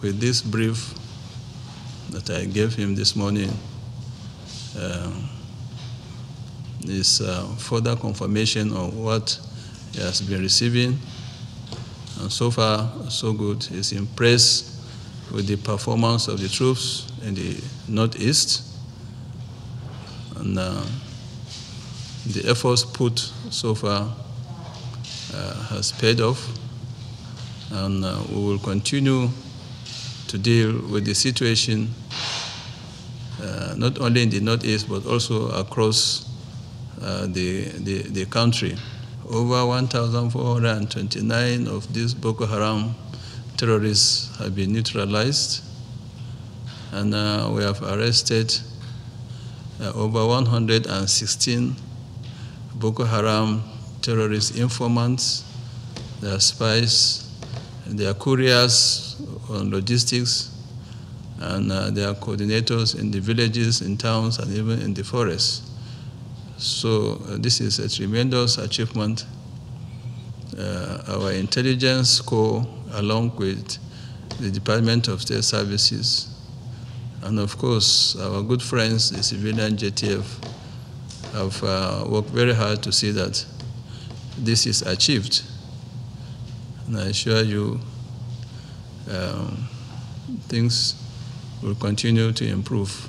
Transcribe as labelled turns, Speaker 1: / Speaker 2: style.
Speaker 1: With this brief that I gave him this morning, uh, is uh, further confirmation of what he has been receiving. And so far, so good. He's impressed with the performance of the troops in the Northeast. And uh, the efforts put so far uh, has paid off. And uh, we will continue to deal with the situation uh, not only in the Northeast but also across uh, the, the, the country. Over 1,429 of these Boko Haram terrorists have been neutralized, and uh, we have arrested uh, over 116 Boko Haram terrorist informants, their spies, their couriers on logistics, and uh, are coordinators in the villages, in towns, and even in the forests. So uh, this is a tremendous achievement. Uh, our intelligence corps, along with the Department of State Services, and of course our good friends, the civilian JTF, have uh, worked very hard to see that this is achieved. And I assure you, um, things will continue to improve.